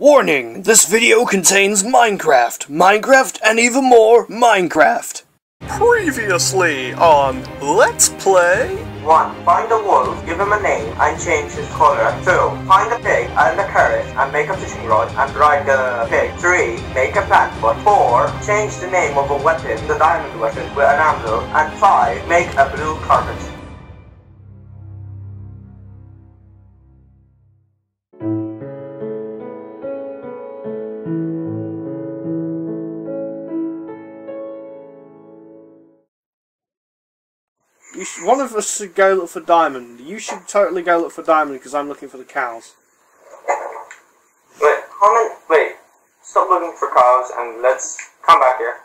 Warning! This video contains Minecraft. Minecraft and even more Minecraft. Previously on Let's Play. 1. Find a wolf, give him a name, and change his color. 2. Find a pig and a carrot, and make a fishing rod, and ride the pig. 3. Make a plant pot. 4. Change the name of a weapon, the diamond weapon, with an anvil. And 5. Make a blue carpet. One of us should go look for diamond. You should totally go look for diamond because I'm looking for the cows. Wait, how many? Wait. Stop looking for cows and let's come back here.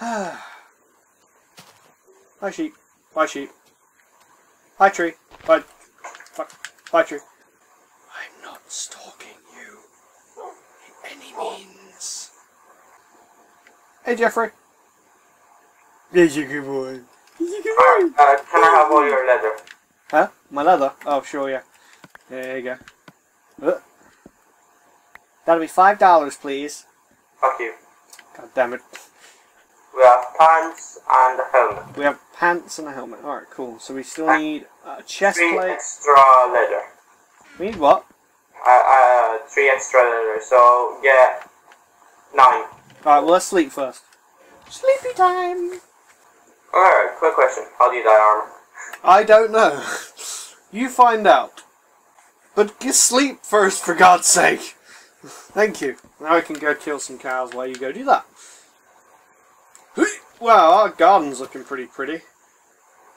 Hi sheep. Bye sheep. Hi tree. Bye. Fuck. Bye tree. I'm not stalking you in any means. Hey Jeffrey. There's a good boy. Uh, can I have all your leather? Huh? My leather? Oh, sure, yeah. There you go. Uh. That'll be five dollars, please. Fuck you. God damn it. We have pants and a helmet. We have pants and a helmet. Alright, cool. So we still need a chest Three plate. extra leather. We need what? Uh, uh, three extra leather. So, yeah, nine. Alright, well, let's sleep first. Sleepy time! Alright, quick question. How do you dye armor? I don't know. You find out. But just sleep first, for God's sake. Thank you. Now I can go kill some cows while you go do that. Wow, our garden's looking pretty pretty.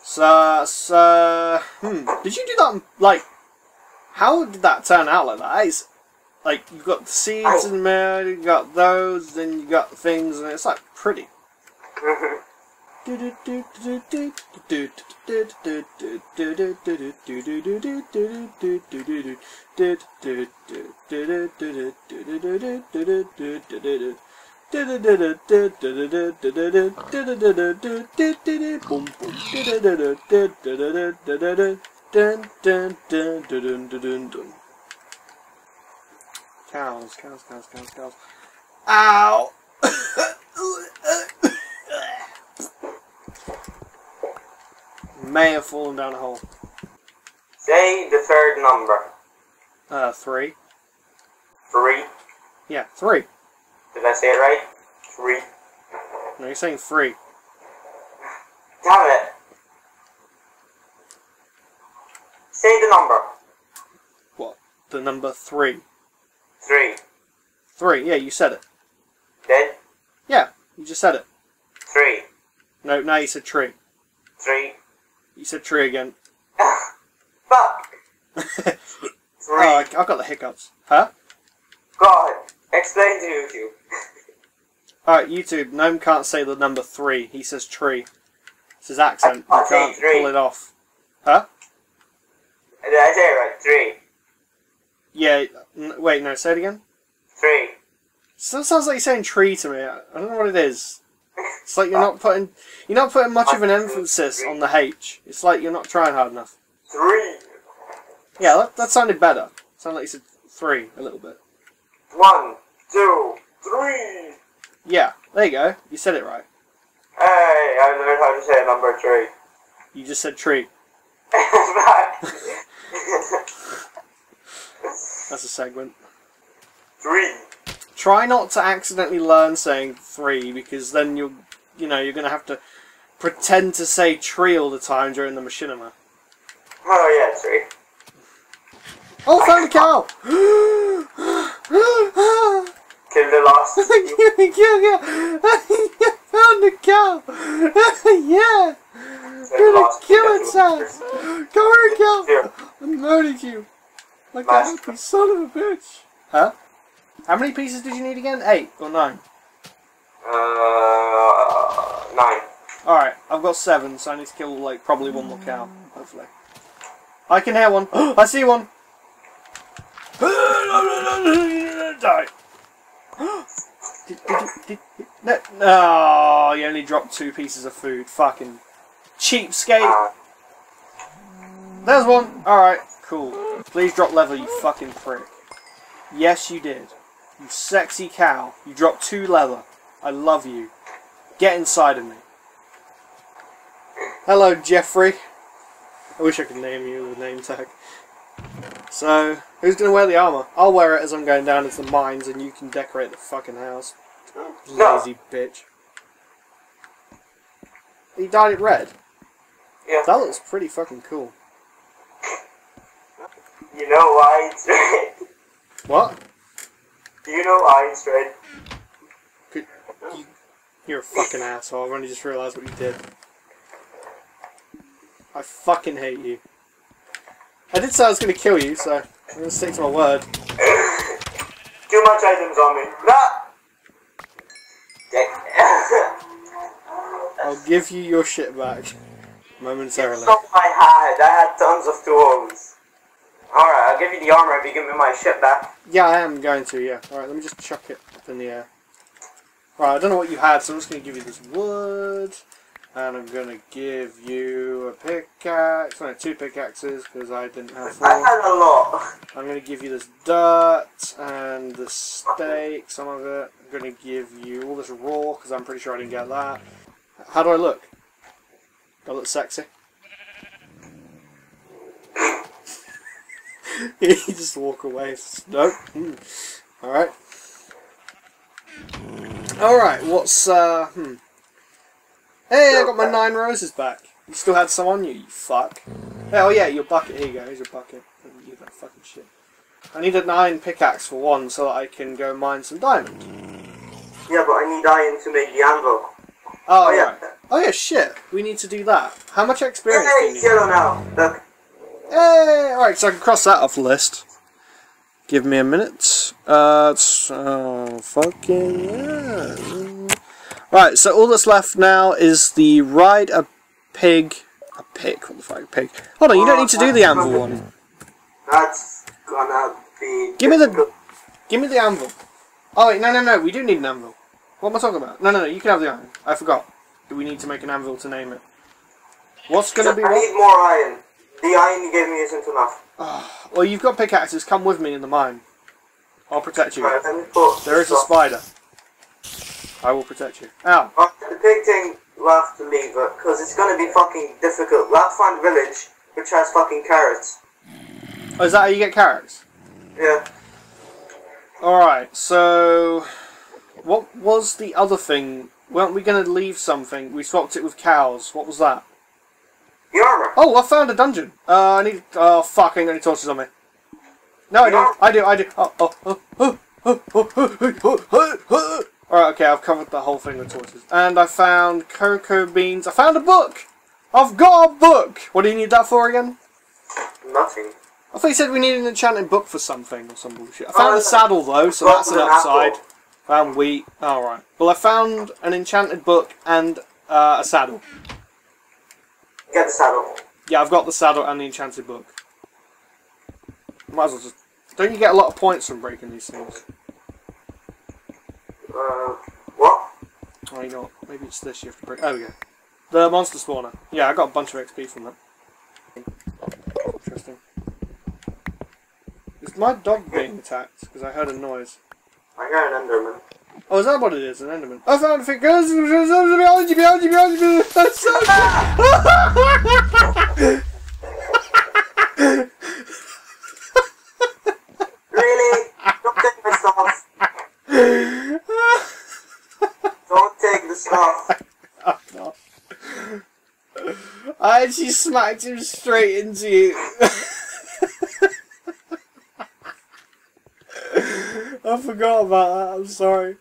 So, so, hmm. Did you do that, like, how did that turn out like that? It's, like, you've got the seeds in there, you got those, then you got things, and it's, like, pretty. Cows, cows, cows, cows, cows. Ow! May have fallen down a hole. Say the third number. Uh, three. Three. Yeah, three. Did I say it right? Three. No, you're saying three. Damn it. Say the number. What? The number three. Three. Three, yeah, you said it. Did? Yeah, you just said it. Three. No, now you said tree. Three. You said tree again. Fuck. oh, Three. I, I've got the hiccups. Huh? God. Explain to YouTube. Alright, YouTube, Gnome can't say the number three. He says tree. It's his accent. I You can't three. pull it off. Huh? Did I say it right? Three. Yeah, n- wait, no, say it again. Three. Still sounds like you're saying tree to me. I I don't know what it is. It's like you're not putting you're not putting much of an emphasis on the H. It's like you're not trying hard enough. Three. Yeah, that, that sounded better. Sounded like you said three a little bit. One, two, three. Yeah, there you go. You said it right. Hey, I learned how to say number three. You just said tree. That's a segment. three. Try not to accidentally learn saying three because then you'll you know you're gonna have to pretend to say tree all the time during the machinima. Oh yeah, three. Oh, found a cow! Kill the last. found a cow! yeah! Kill Gonna last. kill its ass! Come here, cow! I'm murdering you! Like a happy son of a bitch! Huh? How many pieces did you need again? Eight or nine? Uh, nine. Alright, I've got seven, so I need to kill, like, probably one more cow, hopefully. I can hear one! I see one! Die! did, did, you- did, no, no, you only dropped two pieces of food. Fucking cheapskate! There's one! Alright, cool. Please drop level, you fucking prick. Yes, you did. You sexy cow. You dropped two leather. I love you. Get inside of me. Hello, Jeffrey. I wish I could name you with a name tag. So, who's going to wear the armour? I'll wear it as I'm going down into the mines and you can decorate the fucking house. Lazy bitch. You dyed it red? Yeah. That looks pretty fucking cool. You know why it's red? What? Do you know it's red? Could, you, you're a fucking asshole. I've only just realised what you did. I fucking hate you. I did say I was going to kill you, so I'm going to stick to my word. Too much items on me. No! I'll give you your shit back. Momentarily. So I had. I had tons of tools. Alright, I'll give you the armor if you give me my shit back. Yeah, I am going to, yeah. Alright, let me just chuck it up in the air. Right, I don't know what you had, so I'm just going to give you this wood. And I'm going to give you a pickaxe. No, two pickaxes, because I didn't have four. I had a lot. I'm going to give you this dirt and the steak, some of it. I'm going to give you all this raw, because I'm pretty sure I didn't get that. How do I look? Do I look sexy? you just walk away. Nope. Hmm. Alright. Alright, what's, uh, hmm. Hey, I got my nine roses back. You still had some on you, you fuck. Hey, oh yeah, your bucket. Here you go, here's your bucket. You that fucking shit. I need a nine pickaxe for one so that I can go mine some diamond. Yeah, but I need iron to make the anvil. Oh, Oh, yeah. right. Oh yeah, shit. We need to do that. How much experience do you need? yellow now. Look. Hey, alright, so I can cross that off the list. Give me a minute. Uh, it's, oh, fucking yeah. Right, so all that's left now is the ride a pig. A pig? What the fuck, a pig? Hold on, you don't need to do the anvil one. That's gonna be. Give me the- Give me the anvil. Oh wait, no, no, no, we do need an anvil. What am I talking about? No, no, no, you can have the iron. I forgot. Do we need to make an anvil to name it? What's gonna be I need more iron. The iron you gave me isn't enough. Ah, well, you've got pickaxes. Come with me in the mine. I'll protect you. Right, let me put There is a spider. I will protect you. Ow. Oh, the big thing, we'll have to leave uh, it, because it's gonna be fucking difficult. We'll have to find a village which has fucking carrots. Oh, is that how you get carrots? Yeah. Alright, so... What was the other thing? Weren't we going to leave something? We swapped it with cows. What was that? Armor. Oh, I found a dungeon. Uh, I need... Oh, fuck, I ain't got any torches on me. No, I do. I do, I do. Oh, oh, oh, oh, oh, oh, oh, oh, oh, oh. Alright, okay, I've covered the whole thing with torches. And I found cocoa beans. I found a book! I've got a book! What do you need that for again? Nothing. I thought you said we needed an enchanted book for something or some bullshit. I found Oh, a saddle though, so that's an an upside. apple. Found wheat. Alright. Well, I found an enchanted book and uh, a saddle. Get the saddle. Yeah, I've got the saddle and the enchanted book. Might as well just. Don't you get a lot of points from breaking these things? Uh, what? Oh, you know what? Maybe it's this you have to break. There we go. The monster spawner. Yeah, I got a bunch of XP from that. Interesting. Is my dog being attacked? Because I heard a noise. I hear an Enderman. Oh, is that what it is? An Enderman. I found a thing. Behind you, behind you, behind you. That's so Really? Don't take my stuff. Don't take the stuff. I actually smacked him straight into you. I forgot about that. I'm sorry.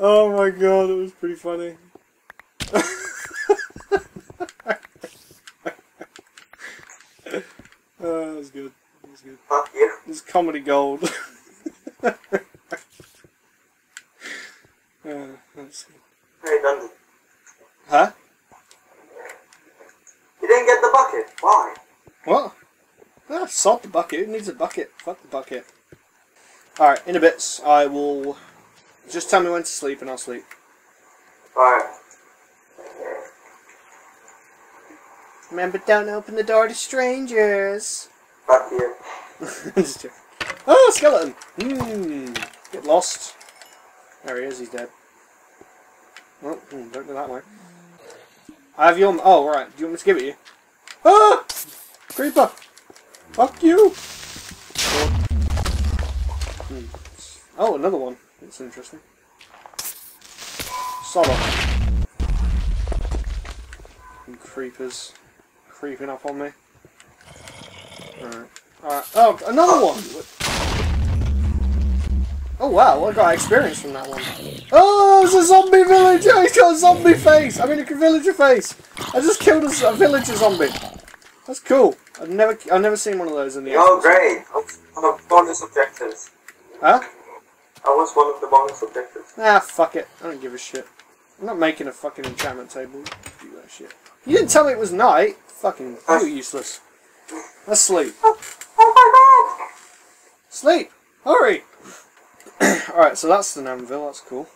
Oh my god, it was pretty funny. oh, that was good. That was good. Fuck you. It's comedy gold. uh, let's see. Hey, done. Huh? You didn't get the bucket. Why? What? Ah, sod the bucket. Who needs a bucket? Fuck the bucket. Alright, in a bit, I will... Just tell me when to sleep and I'll sleep. Alright. Remember, don't open the door to strangers. Fuck you. Oh, skeleton! Hmm. Get lost. There he is, he's dead. Oh, hmm, don't go that way. I have your... Oh, right. Do you want me to give it you? Ah! Creeper! Fuck you! Hmm. Oh, another one. That's interesting. Solo. And creepers creeping up on me. Alright. Alright. Oh, another one! Oh wow, I got experience from that one. Oh, it's a zombie villager! He's got a zombie face! I mean a villager face! I just killed a, a villager zombie. That's cool. I've never I've never seen one of those in the Oh, great! The bonus objectives. Huh? I was one of the bonus objectives. Ah, fuck it. I don't give a shit. I'm not making a fucking enchantment table. Do that shit. You didn't tell me it was night. Fucking, you're useless. Let's sleep. Oh my god! Sleep! Hurry! Alright, so that's the Namville, that's cool.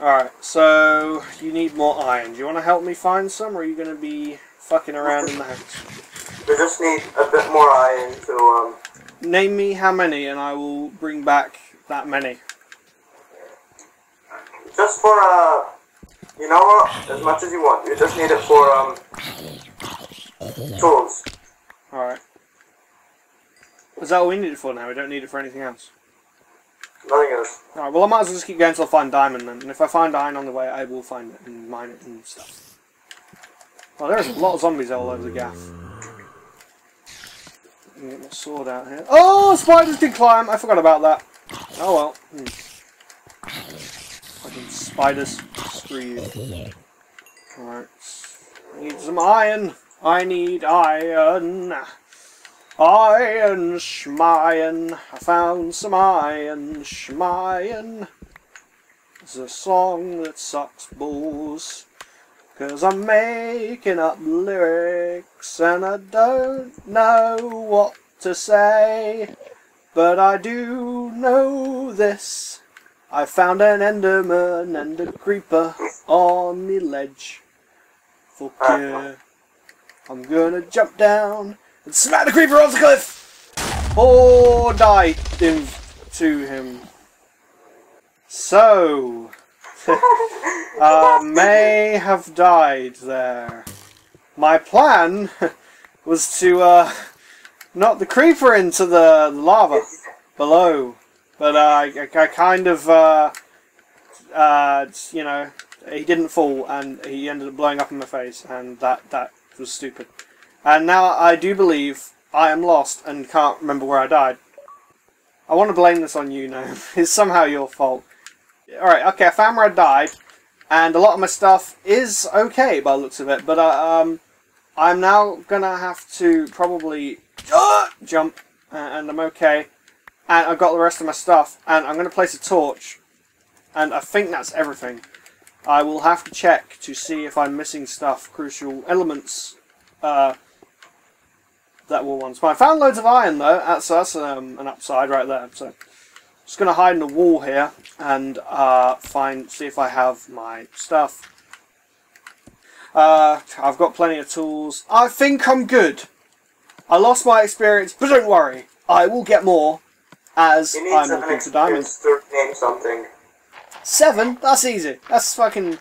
Alright, so you need more iron. Do you want to help me find some, or are you going to be fucking around in the house? We just need a bit more iron to, um, Name me how many, and I will bring back that many. just for, uh, you know what? As much as you want. You just need it for, um, tools. Alright. Is that all we need it for now? We don't need it for anything else? Nothing else. Alright, well I might as well just keep going until I find diamond then. And if I find iron on the way, I will find it and mine it and stuff. Oh, there's a lot of zombies all over the gaff. Let me get my sword out here. Oh, spiders can climb! I forgot about that. Oh well. Hmm. Fucking spiders. Screw you. Alright. Need some iron. I need iron. Iron schmion. I found some iron schmion. It's a song that sucks balls. Cause I'm making up lyrics and I don't know what to say. But I do know this. I found an enderman and a creeper on the ledge. Fuck yeah. I'm gonna jump down and smack the creeper off the cliff! Or die in, to him. So, uh, may have died there. My plan was to uh, knock the creeper into the lava below, but uh, I, I kind of, uh, uh, you know, he didn't fall and he ended up blowing up in my face, and that that was stupid. And now I do believe I am lost and can't remember where I died. I want to blame this on you now. it's somehow your fault. Alright, okay, I found where I died, and a lot of my stuff is okay by the looks of it, but uh, um, I'm now gonna have to probably jump, and I'm okay. And I've got the rest of my stuff, and I'm gonna place a torch, and I think that's everything. I will have to check to see if I'm missing stuff, crucial elements, uh, that were once. I found loads of iron though, that's, that's um, an upside right there, so just going to hide in the wall here and uh, find, see if I have my stuff. Uh, I've got plenty of tools. I think I'm good. I lost my experience, but don't worry. I will get more as I'm looking to diamonds. to name something. Seven? That's easy. That's fucking...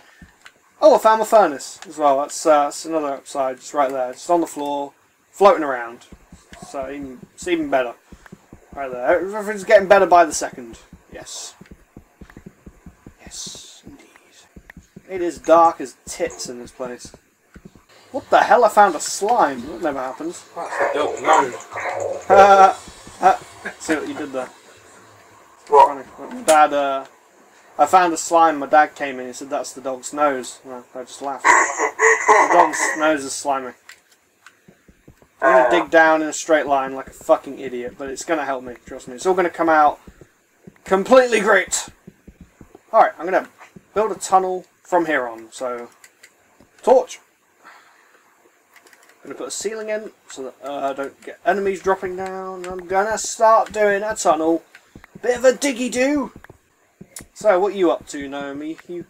Oh, I found my furnace as well. That's, uh, that's another upside, just right there. Just on the floor, floating around. So even, it's even better. Right there. Everything's getting better by the second. Yes. Yes, indeed. It is dark as tits in this place. What the hell? I found a slime. That never happens. Dog nose. Uh, uh, see what you did there. What? My Dad, uh, I found a slime. My dad came in. He said that's the dog's nose. And I I just laughed. the dog's nose is slimy. I'm gonna dig down in a straight line like a fucking idiot, but it's gonna help me. Trust me. It's all gonna come out completely great. All right, I'm gonna build a tunnel from here on. So, torch. I'm going to put a ceiling in so that uh, I don't get enemies dropping down. I'm going to start doing a tunnel. Bit of a diggy-do. So, what are you up to, Naomi? You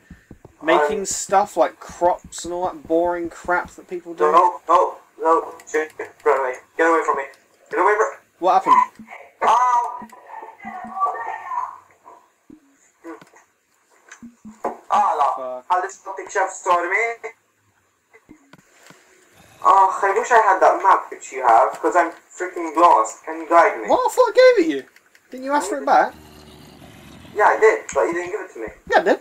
making um, stuff like crops and all that boring crap that people do? No, no, no. Shoot. Run away. Get away from me. Get away from me! What happened? Um. Ah, oh. Hello. Fuck. Ah, I'll just take chef's story, mate. Oh, I wish I had that map which you have, because I'm freaking lost. Can you guide me? What? I thought I gave it you. Didn't you ask for it back? Yeah, I did, but you didn't give it to me. Yeah, I did.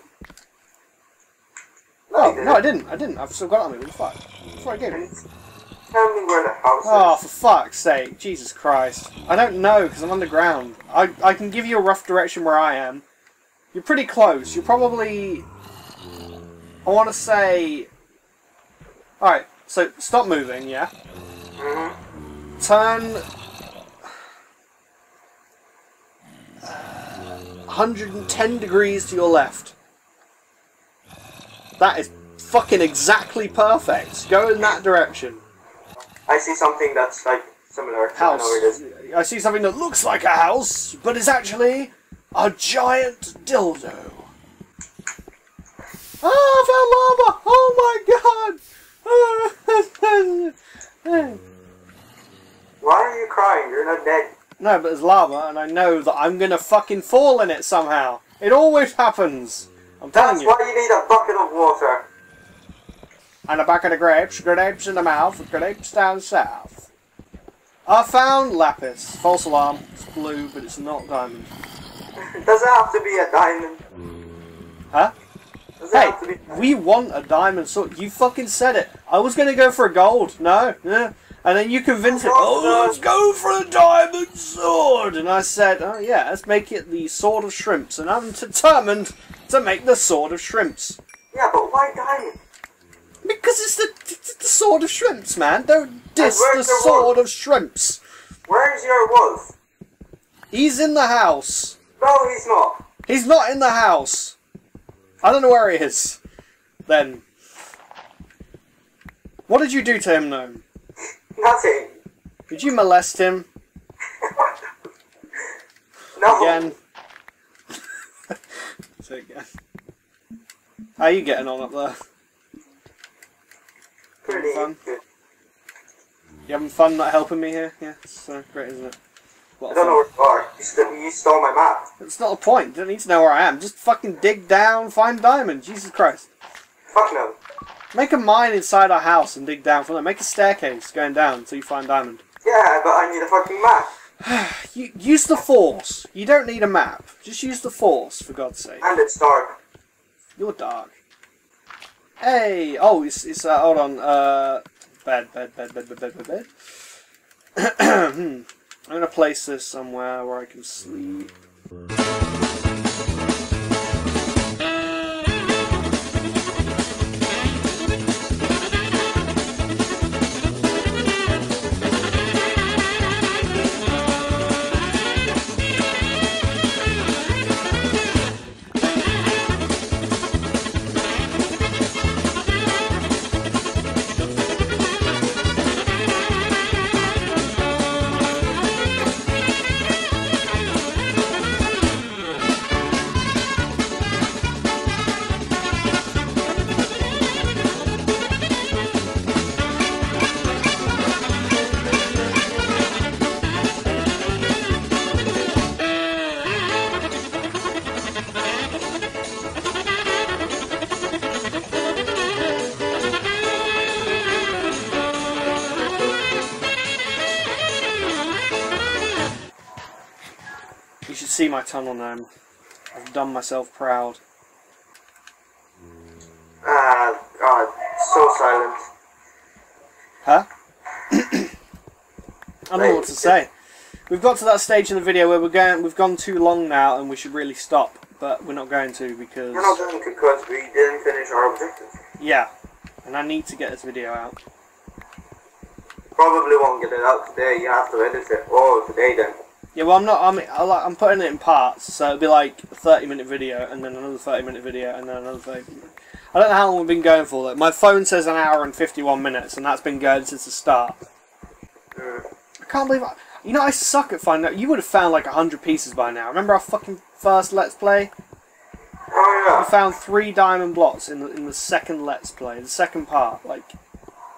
No, Oh, didn't. no, I didn't. I didn't. I've still got it on me. What the fuck? That's what I gave it. Tell me where the house Oh, is. for fuck's sake. Jesus Christ. I don't know, because I'm underground. I, I can give you a rough direction where I am. You're pretty close. You're probably... I want to say... Alright, so stop moving, yeah? Turn... uh, 110 degrees to your left. That is fucking exactly perfect. Go in that direction. I see something that's like similar. I house. know where it is. I see something that looks like a house, but is actually a giant dildo. Ah, I found lava! Oh my god! Why are you crying? You're not dead. no, but there's lava, and I know that I'm gonna fucking fall in it somehow. It always happens. I'm telling That's you. That's why you need a bucket of water. And a bucket of grapes, grapes in the mouth, grapes down south. I found lapis. False alarm. It's blue, but it's not diamond. Does it have to be a diamond? Huh? Does Hey, have to be? we want a diamond sword. You fucking said it. I was gonna go for a gold. No, yeah. And then you convinced me. Oh, let's go for a diamond sword. And I said, oh yeah, let's make it the sword of shrimps. And I'm determined to make the sword of shrimps Yeah, but why diamond? because it's the, it's the sword of shrimps, man. Don't diss the the sword wolf? of shrimps. Where's your wolf? He's in the house. No, he's not. He's not in the house. I don't know where he is. Then. What did you do to him, though? Nothing. Did you molest him No. again? Say again. How are you getting on up there? Pretty Fun. good. You having fun not helping me here? Yeah, it's uh, great, isn't it? What I a don't know where you are. You, st- you stole my map. It's not the point. You don't need to know where I am. Just fucking dig down, find diamonds. Jesus Christ. Fuck no. Make a mine inside our house and dig down from there. Make a staircase going down until you find diamond. Yeah, but I need a fucking map. You, use the force. You don't need a map. Just use the force, for God's sake. And it's dark. You're dark. Hey! Oh, it's, it's uh, hold on. Uh, bed, bed, bed, bed, bed, bed, bed, bed. I'm gonna place this somewhere where I can sleep. See my tunnel gnome. I've done myself proud. Ah, God. So silent. Huh? I don't know what to say. We've got to that stage in the video where we're going. We've gone too long now, and we should really stop. But we're not going to because We're not doing it because we didn't finish our objective. yeah, and I need to get this video out. Probably won't get it out today. You have to edit it. Oh, today then. Yeah, well, I'm not. I'm. I'm putting it in parts, so it'll be like a 30 minute video, and then another 30 minute video, and then another 30. Minute. I don't know how long we've been going for. Like, my phone says an hour and 51 minutes, and that's been going since the start. I can't believe. I, you know, I suck at finding out. You would have found like 100 pieces by now. Remember our fucking first Let's Play? Oh, We found three diamond blocks in the, in the second Let's Play, the second part. Like,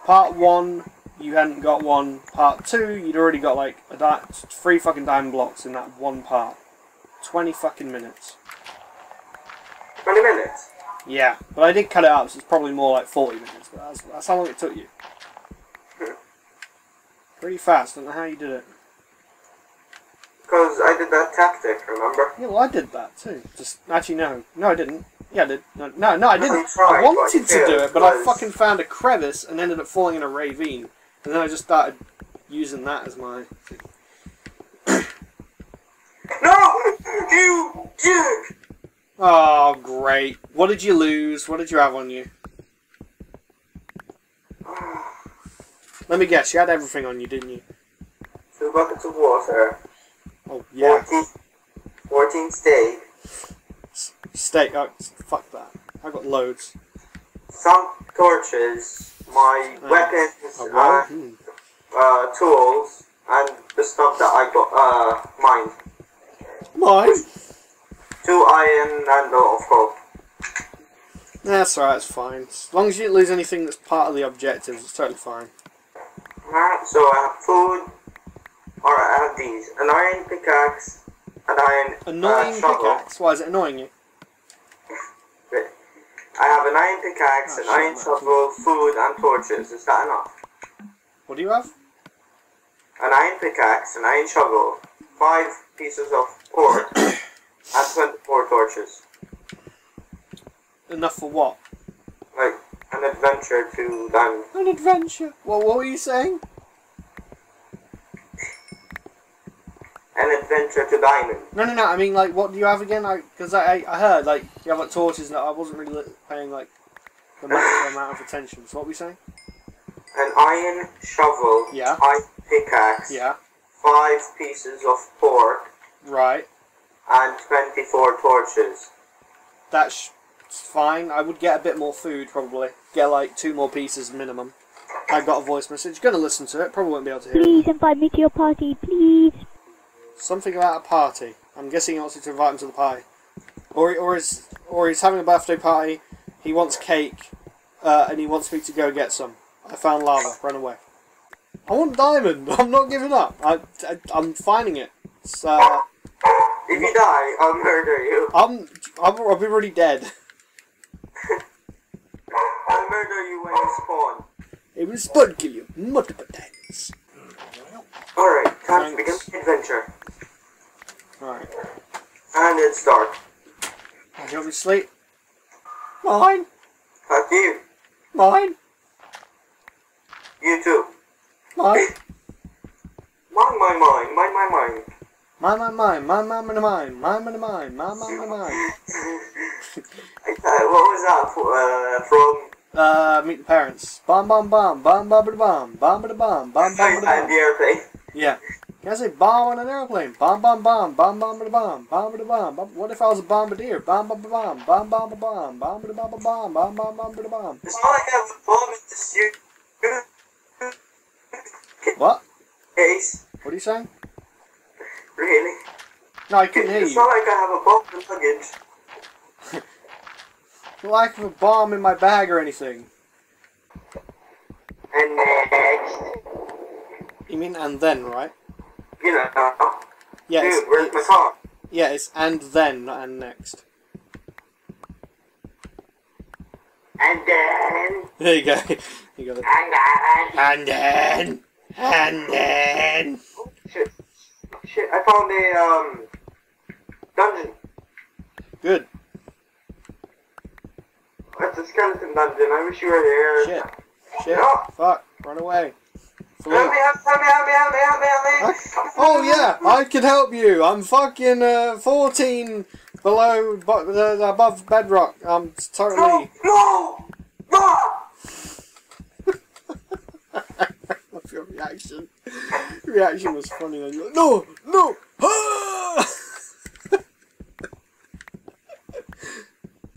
part one, you hadn't got one. Part two, you'd already got like a di- three fucking diamond blocks in that one part. 20 fucking minutes. 20 minutes. Yeah, but I did cut it up, so it's probably more like 40 minutes, but that's, that's how long it took you. Hmm. Pretty fast, don't know how you did it. Because I did that tactic, remember? Yeah, well, I did that too. Just actually, no, no, I didn't. Yeah, I did. No, no, no I didn't. Tried, I wanted to do it, but I fucking found a crevice and ended up falling in a ravine, and then I just started using that as my. Thing. No! You dick! Oh, great! What did you lose? What did you have on you? Let me guess. You had everything on you, didn't you? Two buckets of water. Oh yeah. 14, 14 steak. Steak. Oh, fuck that. I've got loads. Some torches. My Uh, weapons A Hmm. uh, tools. And the stuff that I got, uh, mined. Mine. Two iron and uh, of course. That's alright. It's fine. As long as you didn't lose anything that's part of the objectives, it's totally fine. Alright, so I have food. Alright, I have these. An iron pickaxe. An iron Annoying uh, pickaxe. Why is it annoying you? I have an iron pickaxe, Oh, an iron shovel, food, and torches. Is that enough? What do you have? An iron pickaxe, an iron shovel, five pieces of ore, and 24 torches. Enough for what? Like, an adventure to diamond. An adventure. Well, what were you saying? An adventure to diamond. No, no, no. I mean, like, what do you have again? Because I, I, I heard like you have like torches, and I wasn't really paying like the maximum amount of attention. So what were you saying? An iron shovel, Yeah. iron pickaxe, Yeah. five pieces of pork, Right. and 24 torches. That's fine. I would get a bit more food probably. Get like two more pieces minimum. I got a voice message. Gonna listen to it. Probably won't be able to hear it. Please invite me to your party, please. Something about a party. I'm guessing he wants you to invite him to the party, or or he's or he's having a birthday party. He wants cake, uh, and he wants me to go get some. I found lava. Run away. I want diamond. I'm not giving up. I, I I'm finding it. It's, uh, If you die, I'll murder you. I'm I'm I'll be already dead. I'll murder you when you spawn. It will spawn kill you multiple times. Alright, time to begin the adventure. And it's dark. You want me to sleep? Mine. Fuck you. Mine. You too. Mine. Mine, mine, mine, mine, mine, mine. Mine, mine, mine, mine, mine, mine, mine, mine, mine, mine, mine, mine, mine, mine. I thought, what was that for, uh, from? Uh, meet the parents. Bomb, bomb, bomb, bomb, bomb, bomb, bomb, bomb, bomb, bomb, bomb, bomb, and the bomb. airplane. Yeah. Can I say bomb on an airplane? Bomb, bomb, bomb, bomb, bomb, bomb, bomb, bomb, bomb, bomb. What if I was a bombardier? Bomb, bomb, bomb, bomb, bomb, bomb, bomb, bomb, bomb, bomb, bomb, bomb, bomb, bomb, bomb. It's not like I have a bomb in the suit. What? Case. What are you saying? Really? No, I couldn't hear you. It's not like I have a bomb in luggage. Lack of a bomb in my bag or anything. And next. You mean and then, right? You know. Yeah, Dude, it's, where's my car? yeah, it's and then, not and next. And then. There you go. You got it. And then. And then, and then. Oh, Shit. Shit, I found a, um. Dungeon. Good. It's a skeleton dungeon. I wish you were here. Shit. Shit. No. Fuck. Run away. Help me, help me, help me, help me, help me, help me, Oh yeah, I can help you. I'm fucking uh, 14 below, bu- uh, above bedrock. I'm totally. No! No! Your reaction. reaction was funny. Then you're like, no, no.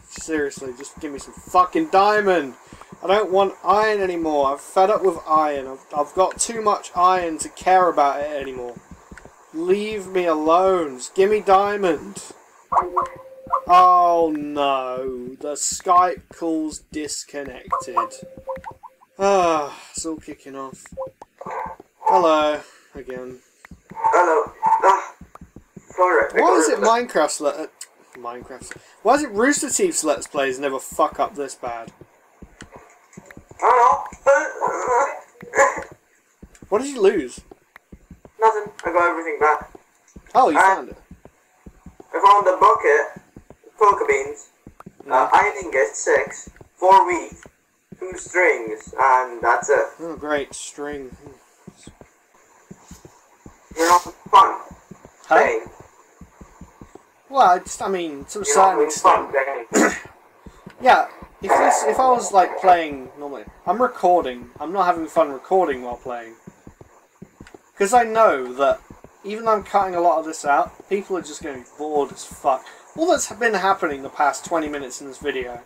Seriously, just give me some fucking diamond. I don't want iron anymore. I'm fed up with iron. I've, I've got too much iron to care about it anymore. Leave me alone. Just give me diamond. Oh no, the Skype call's disconnected. Ah, it's all kicking off. Hello, again. Hello. Ah. Sorry. Why is it rid of Minecraft? le- uh, Minecraft. Why is it Rooster Teeth's Let's Plays never fuck up this bad? I don't know. What did you lose? Nothing. I got everything back. Oh, you found it. I found a bucket, cocoa beans, uh, iron ingot, six, four wheat, two strings, and that's it. Oh, great. String. You're not fun. Huh? Hey, Well, I just, I mean, to a certain extent. Yeah, if this, if I was like playing normally, I'm recording. I'm not having fun recording while playing, because I know that even though I'm cutting a lot of this out, people are just going to be bored as fuck. All that's been happening the past 20 minutes in this video,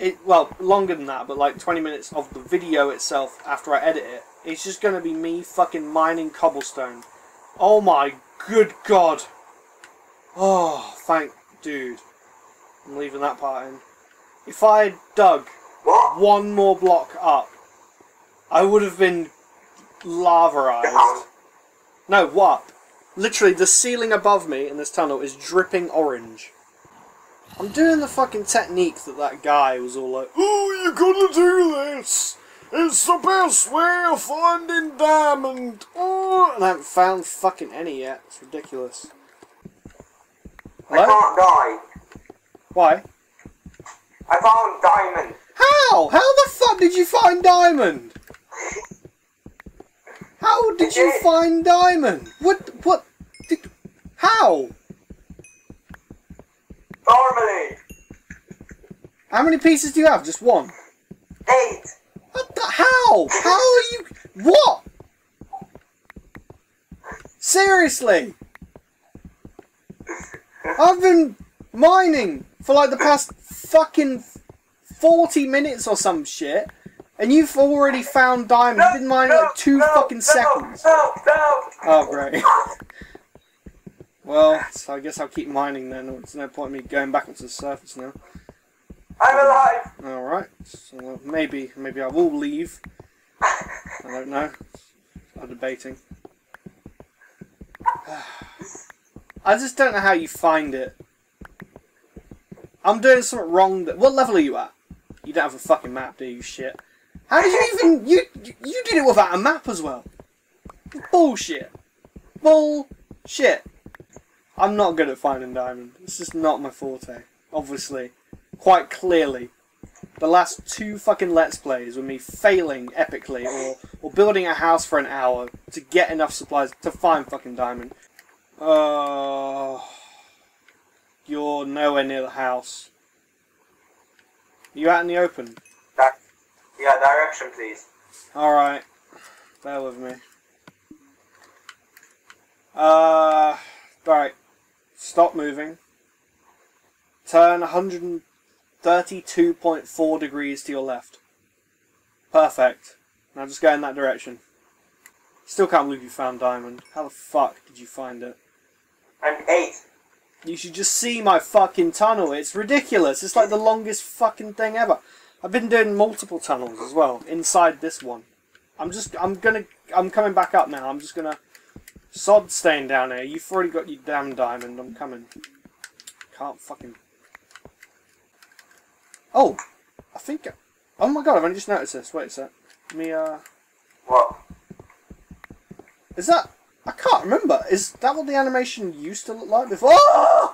it well longer than that, but like 20 minutes of the video itself after I edit it, it's just going to be me fucking mining cobblestone. Oh my good god! Oh, thank dude. I'm leaving that part in. If I had dug one more block up, I would have been lavarized. No, what? Literally, the ceiling above me in this tunnel is dripping orange. I'm doing the fucking technique that that guy was all like, Oh, you gotta do this! It's the best way of finding diamond! Oh, and I haven't found fucking any yet. It's ridiculous. I can't die. Why? I found diamond. How? How the fuck did you find diamond? How did you find diamond? What? What? Did, how? Normally, How many pieces do you have? Just one. eight. What the? How? How are you? What? Seriously? I've been mining for like the past fucking 40 minutes or some shit, and you've already found diamond. You've been mining like two no, fucking no, seconds. No, no. Oh, great. Well, so I guess I'll keep mining then. There's no point in me going back onto the surface now. I'm alive. Alright, so maybe, maybe I will leave. I don't know. I'm debating. I just don't know how you find it. I'm doing something wrong. That, what level are you at? You don't have a fucking map, do you? Shit. How did you even? You you did it without a map as well. Bullshit. Bullshit. I'm not good at finding diamond. It's just not my forte. Obviously, quite clearly. The last two fucking let's plays were me failing epically or, or building a house for an hour to get enough supplies to find fucking diamond. Uh, you're nowhere near the house. You out in the open? Yeah, direction, please. Alright. Bear with me. Uh, right. Stop moving. Turn 132.4 degrees to your left. Perfect. Now just go in that direction. Still can't believe you found diamond. How the fuck did you find it? I'm eight. You should just see my fucking tunnel. It's ridiculous. It's like the longest fucking thing ever. I've been doing multiple tunnels as well inside this one. I'm just, I'm gonna, I'm coming back up now. I'm just gonna sod staying down here. You've already got your damn diamond. I'm coming. Can't fucking. Oh, I think. Oh my god! I've only just noticed this. Wait a sec. Let me uh. What? Is that? I can't remember. Is that what the animation used to look like before? Oh!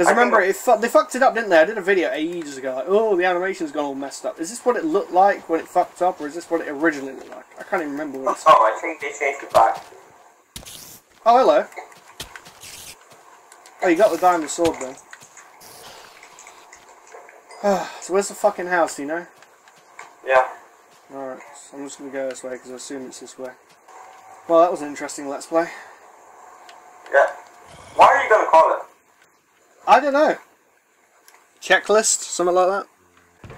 Because remember, it fu- they fucked it up, didn't they? I did a video ages ago, like, oh, the animation's gone all messed up. Is this what it looked like when it fucked up, or is this what it originally looked like? I can't even remember what it's... Oh, I think they changed it back. Oh, hello. Oh, you got the diamond sword then. so where's the fucking house, do you know? Yeah. Alright, so I'm just going to go this way because I assume it's this way. Well, that was an interesting Let's Play. Yeah. Why are you gonna call it? I don't know. Checklist? Something like that?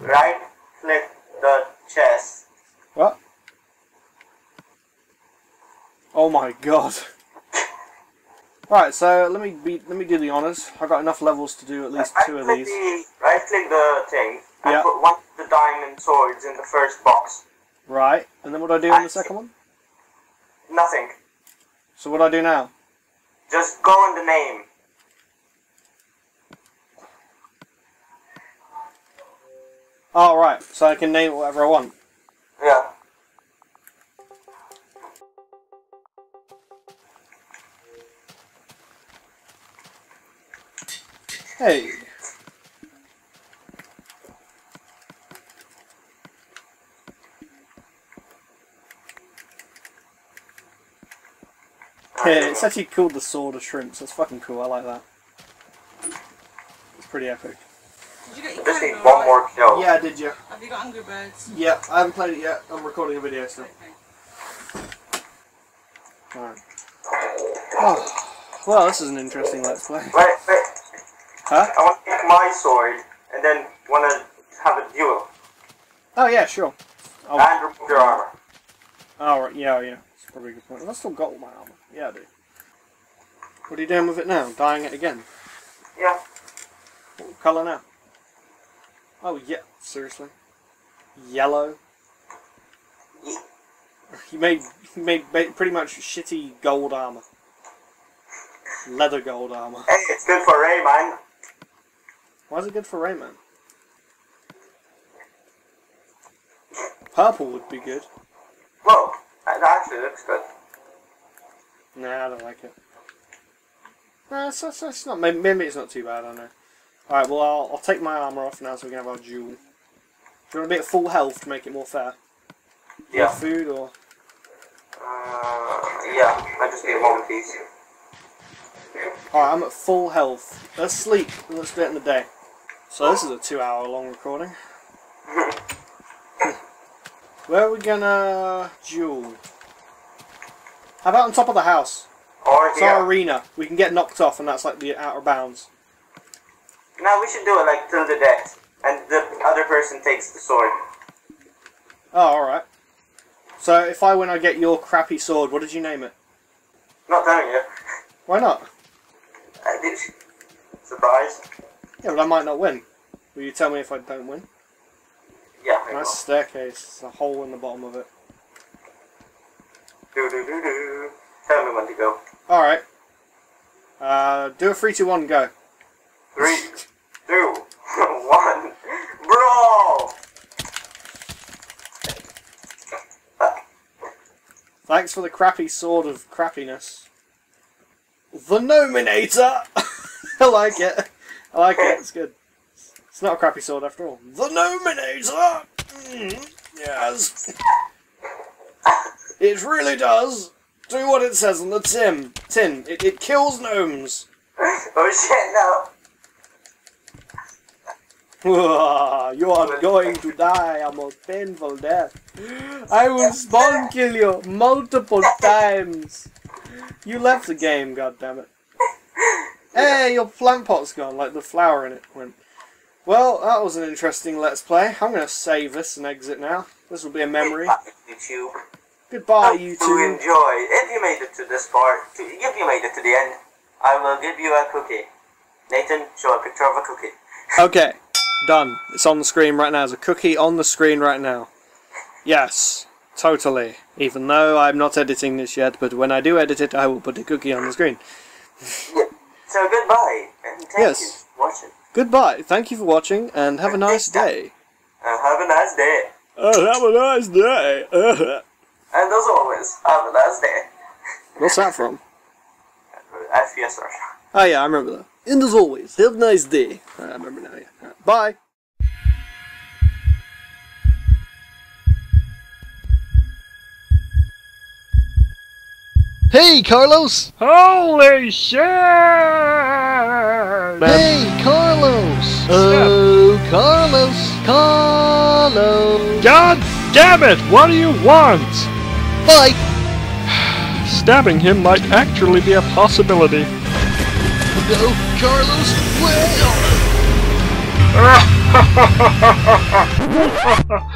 Right click the chest. What? Oh my god. Right, so let me be let me do the honors. I've got enough levels to do at least two of these. The, right-click the thing and Yeah. put one of the diamond swords in the first box. Right, and then what do I do on the second one? Nothing. So what do I do now? Just go on the name. Oh right, so I can name it whatever I want. Yeah. Hey. Yeah, it's actually called the Sword of Shrimps. That's fucking cool. I like that. It's pretty epic. Did you get your Just need camera one right? more kill. Yeah, did you? Have you got Angry Birds? Yeah, I haven't played it yet. I'm recording a video still. Okay. Alright. Oh. Well, this is an interesting Let's Play. Wait, wait. Huh? I want to take my sword and then want to have a duel Oh, yeah, sure. Oh, and remove your armor. oh right, yeah, yeah. That's probably a good point. I've still got all my armor. Yeah, I do. What are you doing with it now? Dyeing it again? Yeah. What colour now? Oh, yeah, seriously? Yellow? Ye- You made, you made pretty much shitty gold armor. Leather gold armor. Hey, it's good for Rayman. Why is it good for Rayman? Purple would be good. Whoa, that actually looks good. Nah, I don't like it. Nah, it's, it's, it's not. Maybe, maybe it's not too bad. I don't know. All right, well, I'll, I'll take my armor off now so we can have our duel. Do you want a bit of full health to make it more fair? Yeah. Food or Uh, yeah, I just need one piece. all right, I'm at full health. Let's sleep. Let's do it in the day. So this is a two-hour-long recording. Where are we gonna duel? How about on top of the house? It's our arena. We can get knocked off, and that's like the outer bounds. No, we should do it like till the death, and the other person takes the sword. Oh, alright. So if I win, I get your crappy sword. What did you name it? Not telling you. Why not? I did. Surprise. Yeah, but I might not win. Will you tell me if I don't win? Yeah. Nice staircase. There's a hole in the bottom of it. Do do do do. Tell me when to go. Alright. Uh, do a 3, 2, 1, go. Three, two, one. Brawl! Thanks for the crappy sword of crappiness. The Gnominator! I like it. I like it. It's good. It's not a crappy sword after all. The Gnominator! Mm, yes. It really does. Do what it says on the tin. Tin. It, it kills gnomes. Oh shit, no. you are going to die a most painful death. I will spawn kill you multiple times. You left the game, goddammit. Hey, your plant pot's gone, like the flower in it went. Well, that was an interesting Let's Play. I'm going to save this and exit now. This will be a memory. YouTube. Goodbye, Hope you you enjoy. If you made it to this part, to, if you made it to the end, I will give you a cookie. Nathan, show a picture of a cookie. Okay, done. It's on the screen right now. There's a cookie on the screen right now. Yes, totally. Even though I'm not editing this yet, but when I do edit it, I will put a cookie on the screen. So goodbye, and thank Yes. you for watching. Goodbye. Thank you for watching, and have a nice day. And uh, have a nice day. Oh, have a nice day. And as always, have a nice day. What's that from? FPS Russia. Oh yeah, I remember that. And as always, have a nice day. Uh, I remember now. Yeah. Bye. Hey, Carlos! Holy shit! Hey, Carlos! Oh, Carlos! Carlos! God damn it! What do you want? Bye! Stabbing him might actually be a possibility. No, Carlos! Well!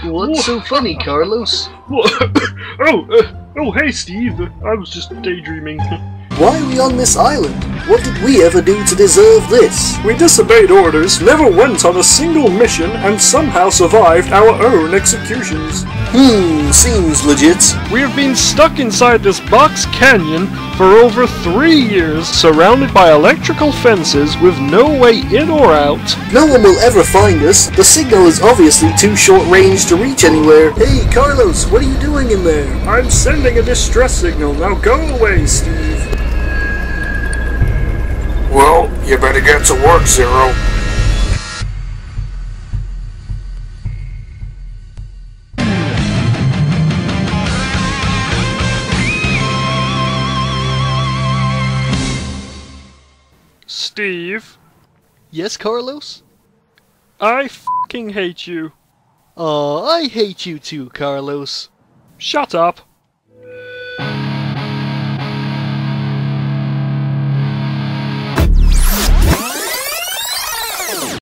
What's so funny, Carlos? oh, uh, oh, hey, Steve. I was just daydreaming. Why are we on this island? What did we ever do to deserve this? We disobeyed orders, never went on a single mission, and somehow survived our own executions. Hmm, seems legit. We have been stuck inside this box canyon for over three years, surrounded by electrical fences with no way in or out. No one will ever find us. The signal is obviously too short range to reach anywhere. Hey, Carlos, what are you doing in there? I'm sending a distress signal. Now go away, Steve. Well, you better get to work, Zero. Steve, Yes, Carlos? I fucking hate you. Aw, I hate you too, Carlos. Shut up.